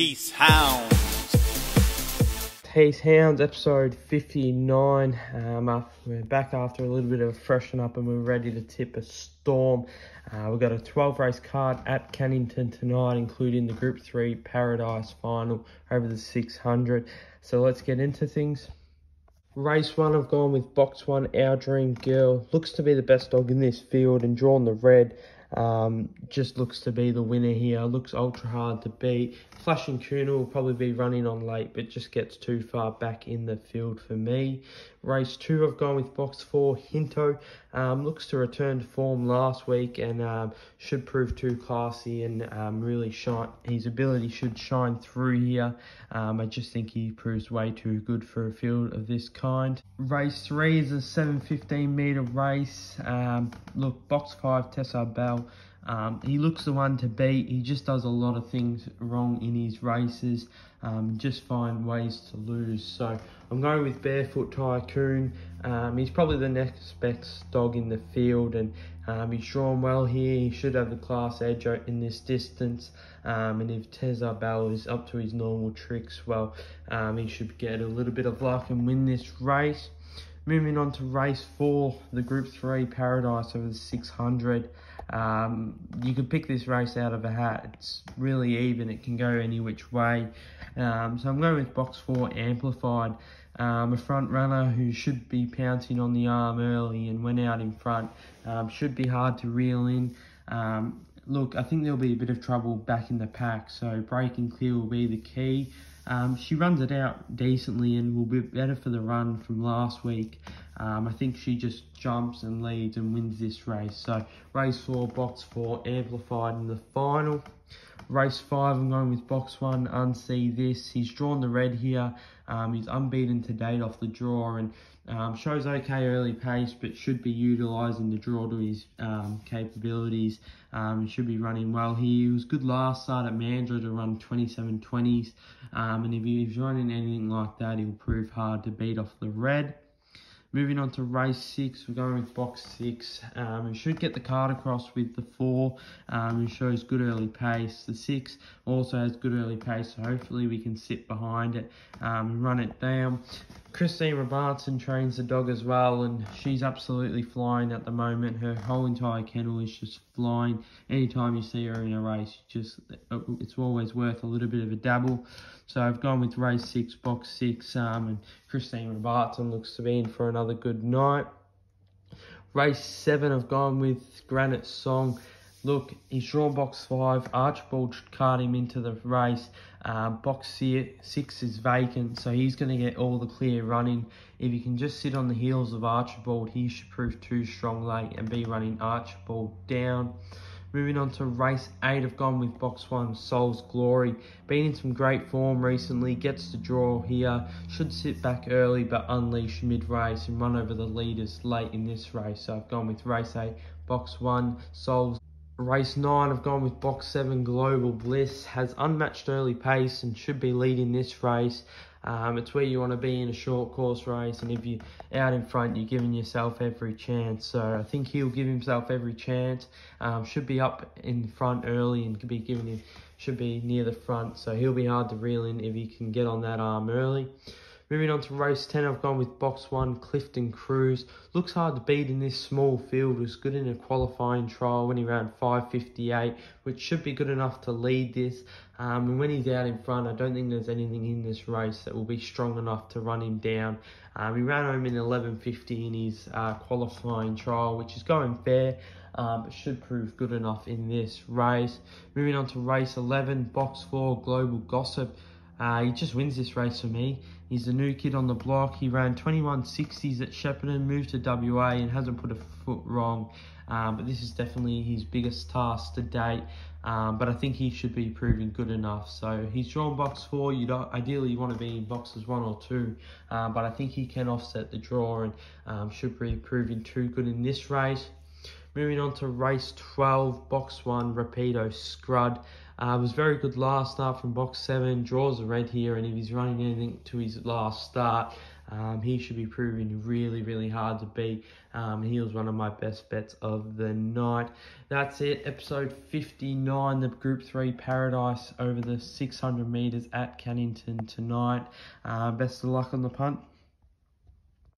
Heath's Hounds. Heath's Hounds, episode 59. Um, we're back after a little bit of a freshen up and we're ready to tip a storm. Uh, we've got a 12 race card at Cannington tonight, including the Group 3 Paradise final over the 600. So let's get into things. Race 1, I've gone with box 1, Our Dream Girl. Looks to be the best dog in this field and drawn the red. Um, just looks to be the winner here. Looks ultra hard to beat. Flashing Kuna will probably be running on late, but just gets too far back in the field for me. Race two, I've gone with box four, Hinto. Um, looks to return to form last week and um, should prove too classy and um, really shine. His ability should shine through here. Um, I just think he proves way too good for a field of this kind. Race three is a 715 meter race. Um, look, box five, Tessa Bell. Um, he looks the one to beat. He just does a lot of things wrong in his races. Um, just find ways to lose. So I'm going with Barefoot Tycoon. Um, he's probably the next best dog in the field, and um, he's drawn well here. He should have the class edge in this distance. Um, and if Tezza Bell is up to his normal tricks, well, um, he should get a little bit of luck and win this race. Moving on to race four, the Group 3 Paradise over the 600. Um, you can pick this race out of a hat. It's really even. It can go any which way. Um, so I'm going with box four amplified. Um, a front runner who should be pouncing on the arm early and went out in front. Um, should be hard to reel in. Um, look, I think there'll be a bit of trouble back in the pack. So breaking clear will be the key. Um, she runs it out decently and will be better for the run from last week. Um, I think she just jumps and leads and wins this race. So race four, box four, amplified in the final. Race five, I'm going with box one, unsee this. He's drawn the red here. Um, he's unbeaten to date off the draw and um, shows okay early pace, but should be utilising the draw to his um, capabilities. Um, should be running well here. He was good last start at Mandurah to run 27.20s. Um, and if he's running anything like that, he'll prove hard to beat off the red. Moving on to race six, we're going with box six. Um, we should get the card across with the four, um, who shows good early pace. The six also has good early pace, so hopefully we can sit behind it um, and run it down. Christine Robertson trains the dog as well, and she's absolutely flying at the moment. Her whole entire kennel is just flying. Anytime you see her in a race, just it's always worth a little bit of a dabble. So I've gone with race six, box six, um, and Christine Robertson looks to be in for another good night. Race seven, I've gone with Granite Song. Look, he's drawn box five. Archibald should card him into the race. Uh, box six is vacant, so he's going to get all the clear running. If he can just sit on the heels of Archibald, he should prove too strong late and be running Archibald down. Moving on to race 8, I've gone with box 1, Soul's Glory. Been in some great form recently, gets the draw here. Should sit back early but unleash mid-race and run over the leaders late in this race. So I've gone with race 8, box 1, Soul's Race 9, I've gone with box 7, Global Bliss. Has unmatched early pace and should be leading this race. Um, it's where you want to be in a short course race, and if you're out in front, you're giving yourself every chance. So I think he'll give himself every chance. Um, should be up in front early and could be giving him should be near the front. So he'll be hard to reel in if he can get on that arm early. Moving on to race 10, I've gone with box 1, Clifton Cruz. Looks hard to beat in this small field. Was good in a qualifying trial when he ran 5.58, which should be good enough to lead this. Um, and when he's out in front, I don't think there's anything in this race that will be strong enough to run him down. Um, he ran home in 11.50 in his uh, qualifying trial, which is going fair. Um, but should prove good enough in this race. Moving on to race 11, box 4, Global Gossip. Uh, he just wins this race for me. He's the new kid on the block. He ran 2160s at Shepparton, moved to WA and hasn't put a foot wrong. Um, but this is definitely his biggest task to date. Um, but I think he should be proving good enough. So he's drawn box four. You don't ideally you want to be in boxes one or two, um, but I think he can offset the draw and um, should be proving too good in this race. Moving on to race 12, box 1, Rapido Scrud. Uh, was very good last start from box 7, draws a red here, and if he's running anything to his last start, Um, he should be proving really, really hard to beat. Um, he was one of my best bets of the night. That's it, episode 59, the Group 3 Paradise over the 600 metres at Cannington tonight. Uh, best of luck on the punt.